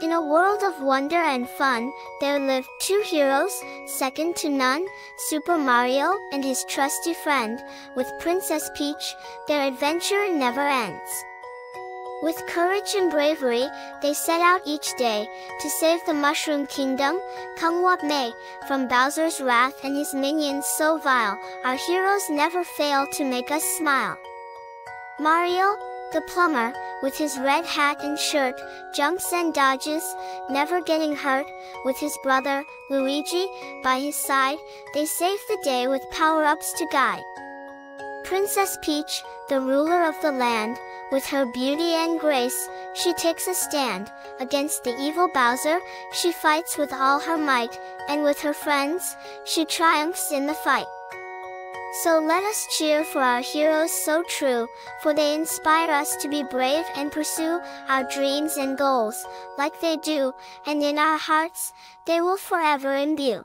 In a world of wonder and fun, there lived two heroes, second to none, Super Mario and his trusty friend, with Princess Peach, their adventure never ends. With courage and bravery, they set out each day, to save the Mushroom Kingdom, Kung What May, from Bowser's wrath and his minions so vile, our heroes never fail to make us smile. Mario, the plumber, with his red hat and shirt, jumps and dodges, never getting hurt, with his brother, Luigi, by his side, they save the day with power-ups to guide. Princess Peach, the ruler of the land, with her beauty and grace, she takes a stand, against the evil Bowser, she fights with all her might, and with her friends, she triumphs in the fight. So let us cheer for our heroes so true, for they inspire us to be brave and pursue our dreams and goals, like they do, and in our hearts, they will forever imbue.